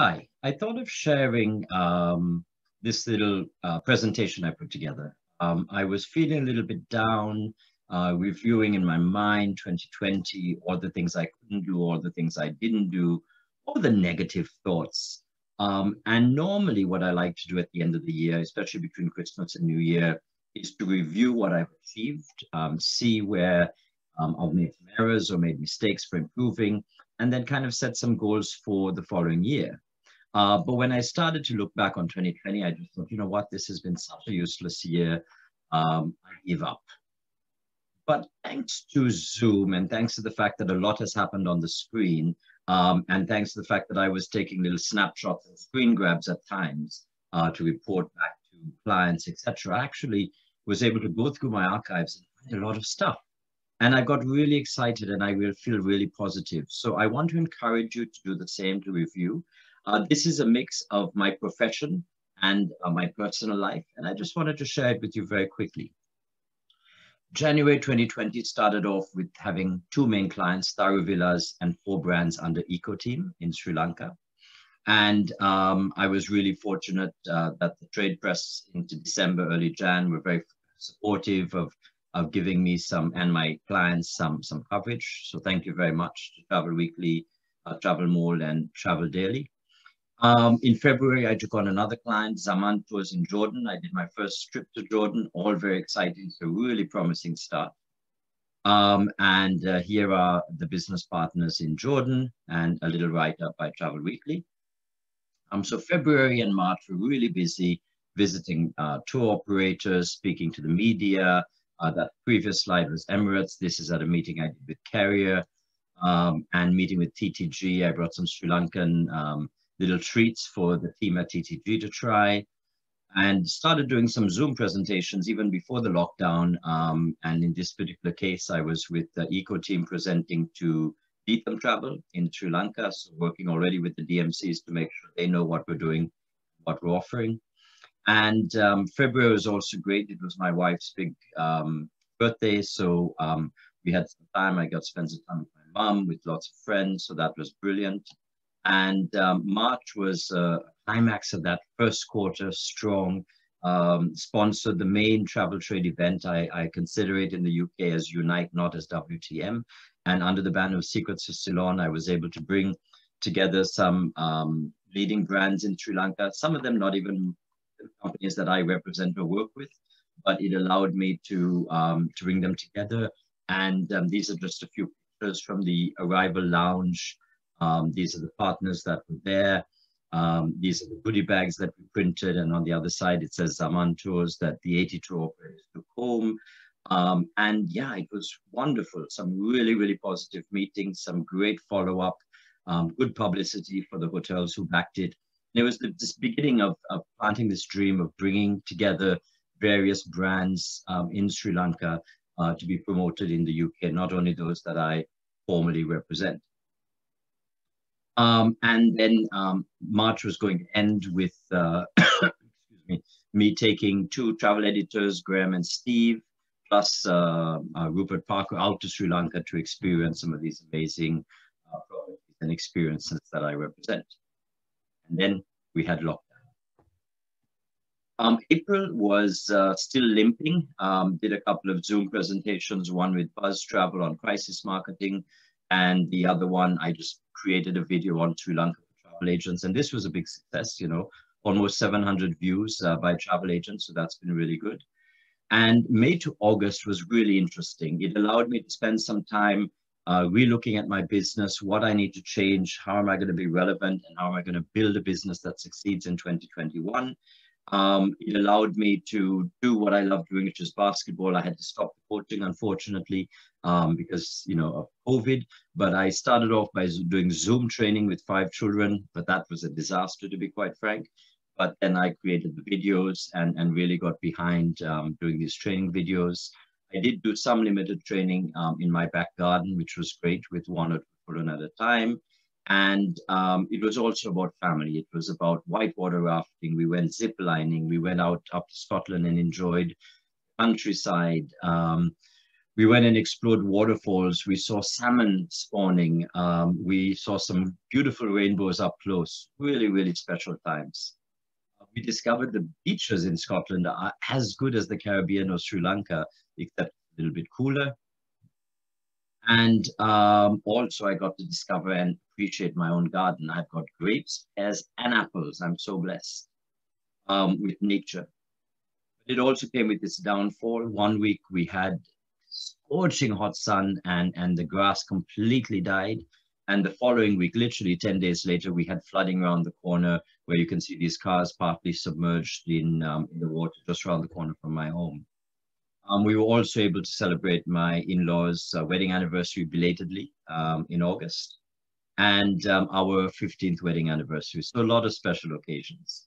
Hi, I thought of sharing um, this little uh, presentation I put together. Um, I was feeling a little bit down, uh, reviewing in my mind 2020, all the things I couldn't do, all the things I didn't do, all the negative thoughts. Um, and normally what I like to do at the end of the year, especially between Christmas and New Year, is to review what I've achieved, um, see where um, I've made some errors or made mistakes for improving, and then kind of set some goals for the following year. Uh, but when I started to look back on 2020, I just thought, you know what, this has been such a useless year. Um, I give up. But thanks to Zoom and thanks to the fact that a lot has happened on the screen, um, and thanks to the fact that I was taking little snapshots and screen grabs at times uh, to report back to clients, etc., I actually was able to go through my archives and find a lot of stuff. And I got really excited and I will feel really positive. So I want to encourage you to do the same to review. Uh, this is a mix of my profession and uh, my personal life, and I just wanted to share it with you very quickly. January 2020 started off with having two main clients, Taru Villas and four brands under Eco Team in Sri Lanka. And um, I was really fortunate uh, that the trade press into December, early Jan were very supportive of, of giving me some and my clients some, some coverage. So thank you very much to Travel Weekly, uh, Travel Mole and Travel Daily. Um, in February, I took on another client, Zaman Tours in Jordan. I did my first trip to Jordan, all very exciting, so really promising start. Um, and uh, here are the business partners in Jordan and a little write-up by Travel Weekly. Um, so February and March were really busy visiting uh, tour operators, speaking to the media. Uh, that previous slide was Emirates. This is at a meeting I did with Carrier um, and meeting with TTG. I brought some Sri Lankan um, little treats for the team at TTG to try and started doing some Zoom presentations even before the lockdown. Um, and in this particular case, I was with the Eco team presenting to Deetham Travel in Sri Lanka, so working already with the DMCs to make sure they know what we're doing, what we're offering. And um, February was also great. It was my wife's big um, birthday, so um, we had some time. I got to spend some time with my mom, with lots of friends, so that was brilliant. And um, March was a climax of that first quarter, strong, um, sponsored the main travel trade event. I, I, consider it in the UK as Unite, not as WTM. And under the banner of Secrets of Ceylon, I was able to bring together some um, leading brands in Sri Lanka, some of them not even companies that I represent or work with, but it allowed me to, um, to bring them together. And um, these are just a few pictures from the Arrival Lounge um, these are the partners that were there. Um, these are the goodie bags that we printed. And on the other side, it says Zaman Tours that the 82 operators took home. Um, and yeah, it was wonderful. Some really, really positive meetings, some great follow-up, um, good publicity for the hotels who backed it. And it was the this beginning of, of planting this dream of bringing together various brands um, in Sri Lanka uh, to be promoted in the UK, not only those that I formally represent. Um, and then um, March was going to end with uh, excuse me, me taking two travel editors, Graham and Steve, plus uh, uh, Rupert Parker out to Sri Lanka to experience some of these amazing uh, properties and experiences that I represent. And then we had lockdown. Um, April was uh, still limping, um, did a couple of Zoom presentations, one with Buzz Travel on crisis marketing, and the other one I just created a video on Sri Lanka for travel agents, and this was a big success. You know, almost 700 views uh, by travel agents, so that's been really good. And May to August was really interesting. It allowed me to spend some time uh, relooking at my business, what I need to change, how am I going to be relevant, and how am I going to build a business that succeeds in 2021. Um, it allowed me to do what I love doing, which is basketball. I had to stop coaching, unfortunately, um, because you know of COVID. But I started off by doing Zoom training with five children, but that was a disaster, to be quite frank. But then I created the videos and, and really got behind um, doing these training videos. I did do some limited training um, in my back garden, which was great with one or two children at a time. And um, it was also about family. It was about whitewater rafting. We went zip lining. We went out up to Scotland and enjoyed countryside. Um, we went and explored waterfalls. We saw salmon spawning. Um, we saw some beautiful rainbows up close. Really, really special times. We discovered the beaches in Scotland are as good as the Caribbean or Sri Lanka, except a little bit cooler. And um, also, I got to discover and appreciate my own garden. I've got grapes, pears, and apples. I'm so blessed um, with nature. But it also came with its downfall. One week we had scorching hot sun and, and the grass completely died. And the following week, literally 10 days later, we had flooding around the corner where you can see these cars partly submerged in, um, in the water just around the corner from my home. Um, we were also able to celebrate my in-laws' uh, wedding anniversary belatedly um, in August and um, our 15th wedding anniversary. So a lot of special occasions.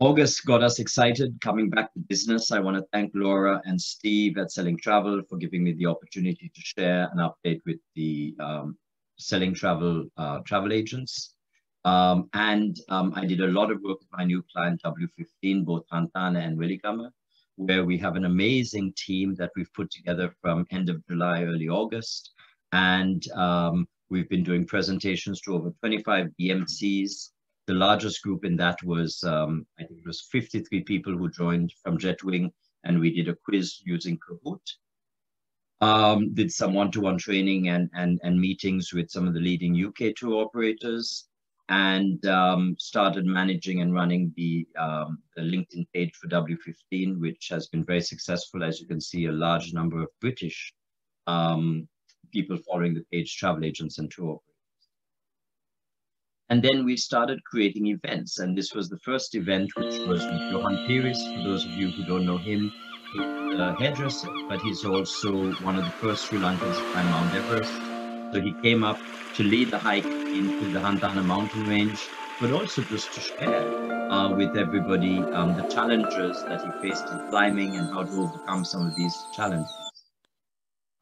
August got us excited coming back to business. I want to thank Laura and Steve at Selling Travel for giving me the opportunity to share an update with the um, Selling Travel uh, travel agents. Um, and um, I did a lot of work with my new client W15, both Hantana and Weligama, where we have an amazing team that we've put together from end of July, early August. And um, we've been doing presentations to over 25 DMCs the largest group in that was, um, I think it was 53 people who joined from Jetwing, and we did a quiz using Kahoot. Um, did some one-to-one training and, and, and meetings with some of the leading UK tour operators, and um, started managing and running the, um, the LinkedIn page for W15, which has been very successful. As you can see, a large number of British um, people following the page, travel agents and tour operators. And then we started creating events. And this was the first event, which was with Johann Peries. For those of you who don't know him, he's a hairdresser, but he's also one of the first Sri Lankans to climb Mount Everest. So he came up to lead the hike into the Hantana mountain range, but also just to share uh, with everybody um, the challenges that he faced in climbing and how to overcome some of these challenges.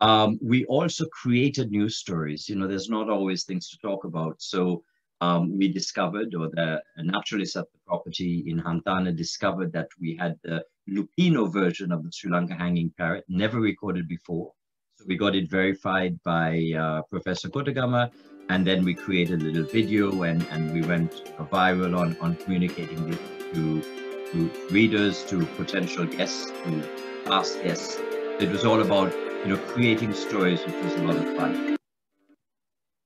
Um, we also created news stories. You know, there's not always things to talk about. So um, we discovered, or the naturalists at the property in Hantana discovered that we had the lutino version of the Sri Lanka hanging parrot, never recorded before. So we got it verified by uh, Professor Kotagama, and then we created a little video and, and we went viral on, on communicating it to, to readers, to potential guests, to past guests. It was all about, you know, creating stories, which was a lot of fun.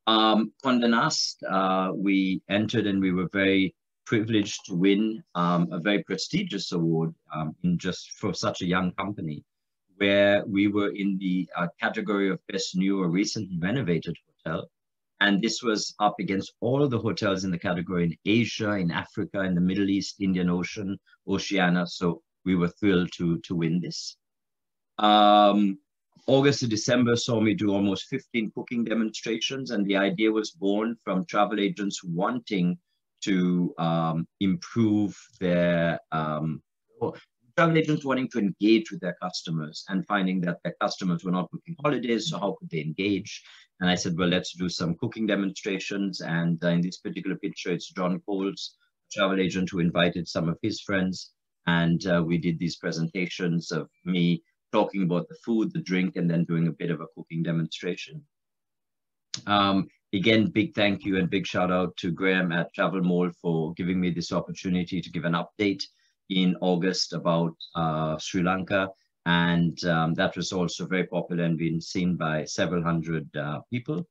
Um, Condé Nast, uh, we entered and we were very privileged to win um, a very prestigious award um, in just for such a young company, where we were in the uh, category of best new or recently renovated hotel. And this was up against all the hotels in the category in Asia, in Africa, in the Middle East, Indian Ocean, Oceania. So we were thrilled to, to win this. Um, August to December saw me do almost 15 cooking demonstrations, and the idea was born from travel agents wanting to um, improve their um, travel agents wanting to engage with their customers and finding that their customers were not booking holidays, so how could they engage? And I said, well, let's do some cooking demonstrations. And uh, in this particular picture, it's John Coles, a travel agent who invited some of his friends. And uh, we did these presentations of me talking about the food, the drink, and then doing a bit of a cooking demonstration. Um, again, big thank you and big shout out to Graham at Travel Mole for giving me this opportunity to give an update in August about uh, Sri Lanka. And um, that was also very popular and been seen by several hundred uh, people.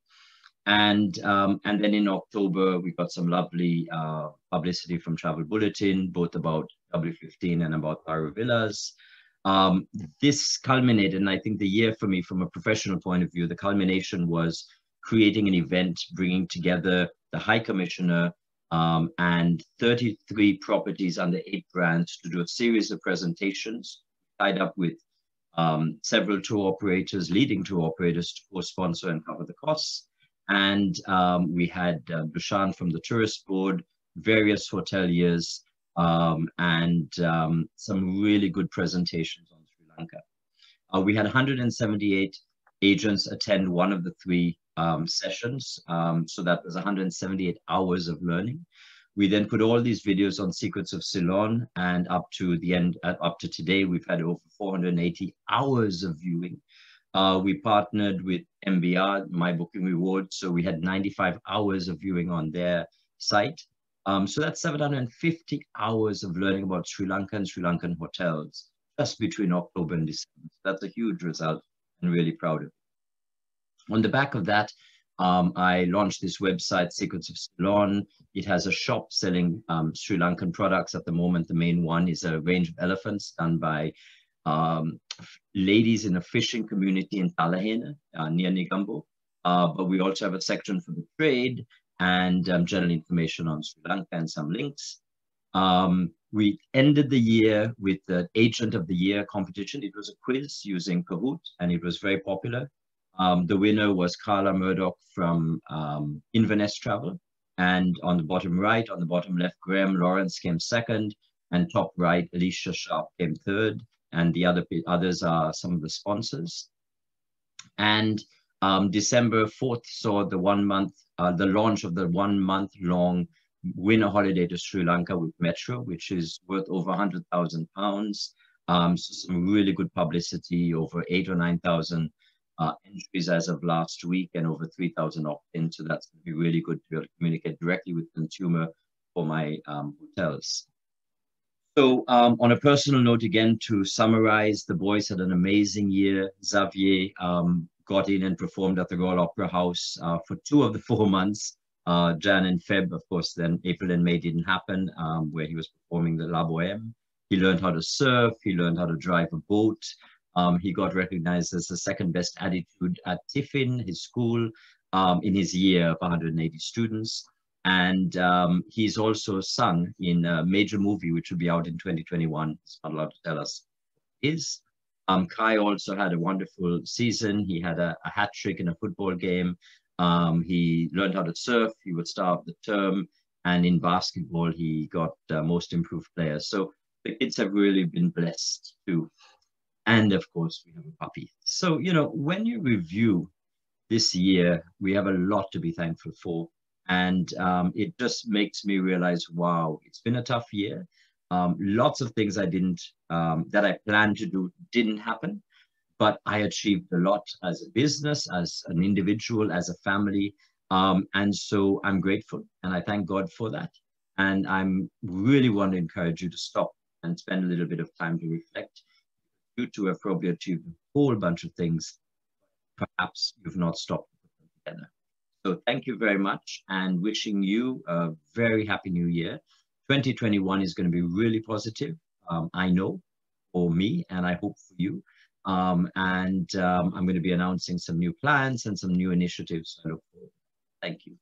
And, um, and then in October, we got some lovely uh, publicity from Travel Bulletin, both about W15 and about Taru Villas um, this culminated, and I think the year for me, from a professional point of view, the culmination was creating an event, bringing together the High Commissioner um, and 33 properties under eight brands to do a series of presentations, tied up with um, several tour operators, leading tour operators to co-sponsor and cover the costs. And um, we had uh, from the tourist board, various hoteliers, um, and um, some really good presentations on Sri Lanka. Uh, we had 178 agents attend one of the three um, sessions. Um, so that was 178 hours of learning. We then put all these videos on Secrets of Ceylon and up to the end, uh, up to today, we've had over 480 hours of viewing. Uh, we partnered with MBR, My Booking Rewards, so we had 95 hours of viewing on their site. Um, so that's 750 hours of learning about Sri Lanka and Sri Lankan hotels just between October and December. That's a huge result and really proud of it. On the back of that, um, I launched this website, Secrets of Ceylon. It has a shop selling um, Sri Lankan products at the moment. The main one is a range of elephants done by um, ladies in a fishing community in Talahena uh, near Negombo. Uh, but we also have a section for the trade and um, general information on Sri Lanka and some links. Um, we ended the year with the Agent of the Year competition. It was a quiz using Kahoot, and it was very popular. Um, the winner was Carla Murdoch from um, Inverness Travel. And on the bottom right, on the bottom left, Graham Lawrence came second, and top right, Alicia Sharp came third. And the other others are some of the sponsors. And um, December 4th saw the one month, uh, the launch of the one month long winter holiday to Sri Lanka with Metro, which is worth over 100,000 pounds. Um, so some really good publicity, over eight or 9,000 uh, entries as of last week and over 3,000 opt-in. So that's going to be really good to be able to communicate directly with consumer for my um, hotels. So um, on a personal note, again, to summarize, the boys had an amazing year. Xavier um, got in and performed at the Royal Opera House uh, for two of the four months. Uh, Jan and Feb, of course, then April and May didn't happen, um, where he was performing the La Boheme. He learned how to surf. He learned how to drive a boat. Um, he got recognized as the second best attitude at Tiffin, his school, um, in his year of 180 students. And um, he's also sung in a major movie, which will be out in 2021. He's not allowed to tell us is. Um, Kai also had a wonderful season. He had a, a hat trick in a football game. Um, he learned how to surf. He would start the term. And in basketball, he got uh, most improved player. So the kids have really been blessed too. And of course, we have a puppy. So, you know, when you review this year, we have a lot to be thankful for. And um, it just makes me realize, wow, it's been a tough year. Um, lots of things I didn't, um, that I planned to do didn't happen, but I achieved a lot as a business, as an individual, as a family. Um, and so I'm grateful and I thank God for that. And I'm really want to encourage you to stop and spend a little bit of time to reflect you two have probably achieved a whole bunch of things. Perhaps you've not stopped together. So thank you very much and wishing you a very happy new year. 2021 is going to be really positive. Um, I know for me and I hope for you. Um, and um, I'm going to be announcing some new plans and some new initiatives. Thank you.